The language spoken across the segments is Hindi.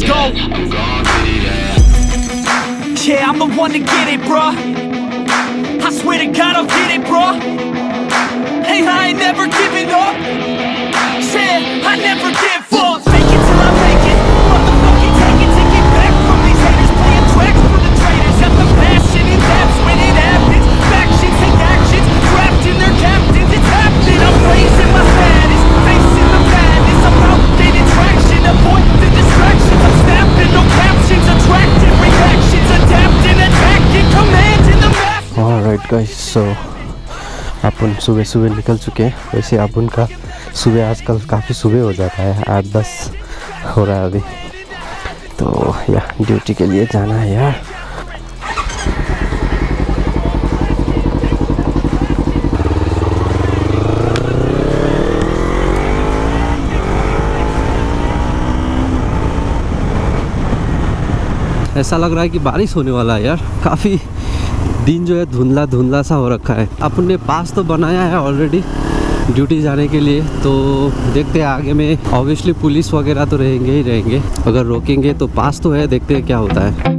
let's go. Yeah, I'm the one to get it, bruh. I swear to God, I'll get it, bruh. Hey, I ain't never giving up. Guys so अपन सुबह सुबह निकल चुके हैं। वैसे अपन का सुबह आजकल काफ़ी सुबह हो जाता है, आठ दस हो रहा है अभी। तो या ड्यूटी के लिए जाना है यार। ऐसा लग रहा है कि बारिश होने वाला है यार। काफ़ी दिन जो है धुंधला धुंधला सा हो रखा है। अपन पास तो बनाया है ऑलरेडी ड्यूटी जाने के लिए तो देखते हैं आगे में। ऑब्वियसली पुलिस वगैरह तो रहेंगे ही रहेंगे। अगर रोकेंगे तो पास तो है, देखते हैं क्या होता है।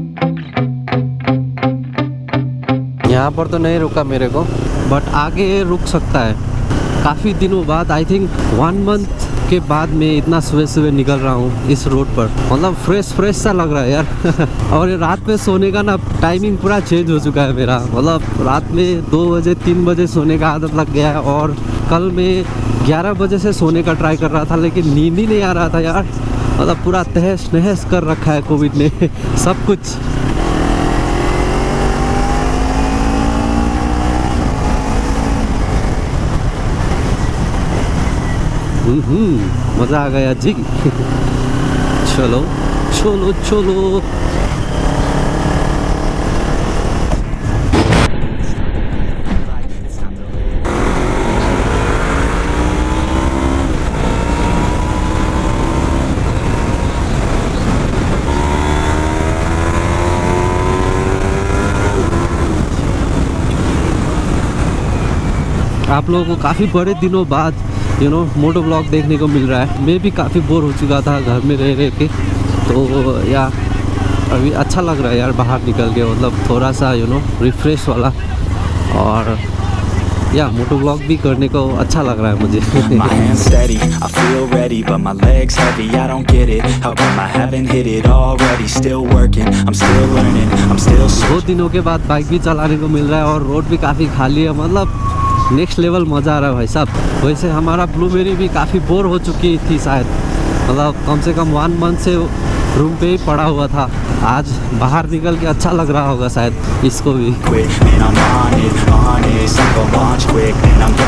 यहाँ पर तो नहीं रुका मेरे को बट आगे रुक सकता है। काफ़ी दिनों बाद आई थिंक वन मंथ के बाद मैं इतना सुबह सुबह निकल रहा हूँ इस रोड पर। मतलब फ्रेश फ्रेश सा लग रहा है यार। और ये रात में सोने का ना टाइमिंग पूरा चेंज हो चुका है मेरा। मतलब रात में दो बजे, तीन बजे सोने का आदत लग गया है और कल मैं ग्यारह बजे से सोने का ट्राई कर रहा था, लेकिन नींद ही नहीं आ रहा था यार। मतलब पूरा तहस नहस कर रखा है कोविड ने। सब कुछ। मज़ा आ गया जी। चलो चलो चलो। आप लोगों को काफ़ी बड़े दिनों बाद यू नो मोटो ब्लॉग देखने को मिल रहा है मैं भी काफ़ी बोर हो चुका था घर में रह रह के तो या अभी अच्छा लग रहा है यार बाहर निकल के मतलब थोड़ा सा यू नो रिफ्रेश वाला और या मोटो ब्लॉग भी करने को अच्छा लग रहा है मुझे My hands steady, I feel ready, but my legs heavy. I don't get it. How come I haven't hit it already? Still working, I'm still learning, I'm still दो दिनों के बाद बाइक भी चलाने को मिल रहा है और रोड भी काफ़ी खाली है मतलब नेक्स्ट लेवल मज़ा आ रहा है भाई साहब। वैसे हमारा ब्लूबेरी भी काफ़ी बोर हो चुकी थी शायद। मतलब कम से कम वन मंथ से रूम पे ही पड़ा हुआ था। आज बाहर निकल के अच्छा लग रहा होगा शायद इसको भी।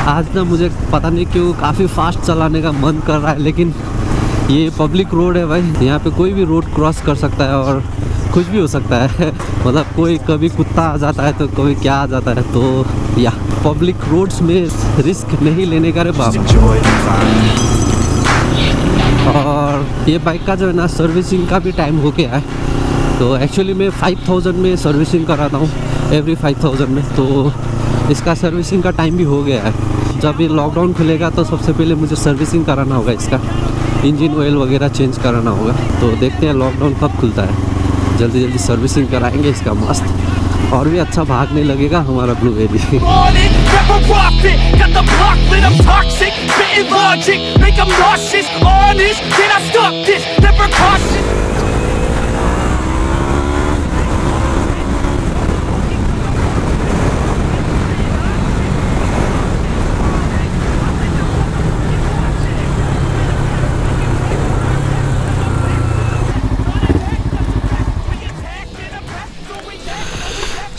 आज ना मुझे पता नहीं क्यों काफ़ी फास्ट चलाने का मन कर रहा है, लेकिन ये पब्लिक रोड है भाई। यहाँ पे कोई भी रोड क्रॉस कर सकता है और कुछ भी हो सकता है। मतलब कोई कभी कुत्ता आ जाता है तो कभी क्या आ जाता है तो या पब्लिक रोड्स में रिस्क नहीं लेने का रे बाप. और ये बाइक का जो है ना सर्विसिंग का भी टाइम हो गया है। तो एक्चुअली मैं 5000 में सर्विसिंग कराता हूँ एवरी 5000 में। तो इसका सर्विसिंग का टाइम भी हो गया है। जब ये लॉकडाउन खुलेगा तो सबसे पहले मुझे सर्विसिंग कराना होगा इसका। इंजन ऑयल वगैरह चेंज कराना होगा। तो देखते हैं लॉकडाउन कब खुलता है। जल्दी जल्दी सर्विसिंग कराएँगे इसका मस्त। और भी अच्छा भागने लगेगा हमारा blue off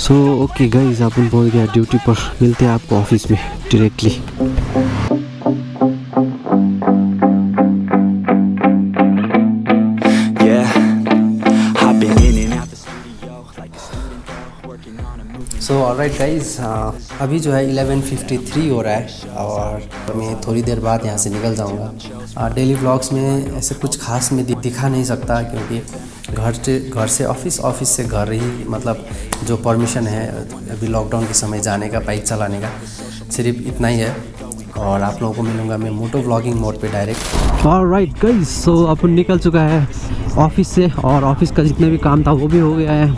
so okay guys अपन पहुँच गया ड्यूटी पर। मिलते हैं आपको ऑफ़िस में डायरेक्टली on और राइट सो गाइज़ अभी जो है 11:53 हो रहा है और मैं थोड़ी देर बाद यहाँ से निकल जाऊँगा। डेली व्लॉग्स में ऐसे कुछ खास में दिखा नहीं सकता क्योंकि घर से घर से ऑफ़िस ऑफ़िस से घर ही मतलब जो परमिशन है, अभी लॉकडाउन के समय जाने का बाइक चलाने का, सिर्फ़ इतना ही है। और आप लोगों को मिलूँगा मैं मोटो ब्लॉगिंग मोड पे डायरेक्ट और राइट गई सो अपन निकल चुका है ऑफ़िस से और ऑफ़िस का जितना भी काम था वो भी हो गया है।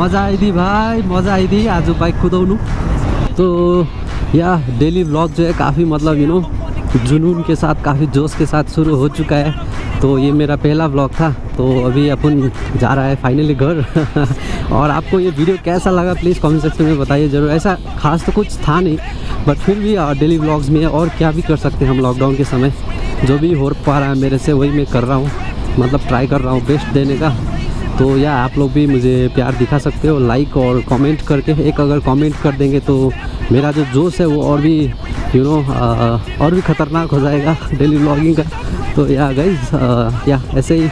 मज़ा आई आइदियो भाई, मज़ा आई आइदियो आज बाइक कुदाउनु। तो या डेली व्लॉग जो है काफ़ी मतलब यू नो जुनून के साथ, काफ़ी जोश के साथ शुरू हो चुका है। तो ये मेरा पहला व्लॉग था। तो अभी अपन जा रहा है फाइनली घर। और आपको ये वीडियो कैसा लगा प्लीज़ कमेंट सेक्शन में बताइए ज़रूर। ऐसा खास तो कुछ था नहीं बट फिर भी डेली व्लॉग्स में और क्या भी कर सकते हैं हम लॉकडाउन के समय। जो भी हो पा रहा है मेरे से, वही मैं कर रहा हूँ। मतलब ट्राई कर रहा हूँ बेस्ट देने का। तो या आप लोग भी मुझे प्यार दिखा सकते हो लाइक और कमेंट करके। एक अगर कमेंट कर देंगे तो मेरा जो जोश है वो और भी यू नो और भी ख़तरनाक हो जाएगा डेली ब्लॉगिंग का। तो या गाइज़ या ऐसे ही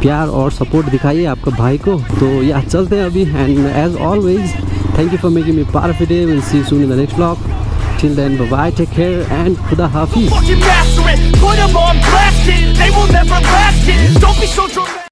प्यार और सपोर्ट दिखाइए आपके भाई को। तो या चलते हैं अभी and as always thank you for making me part of day will see soon in the next vlog it. They will never last it. Don't be so dramatic.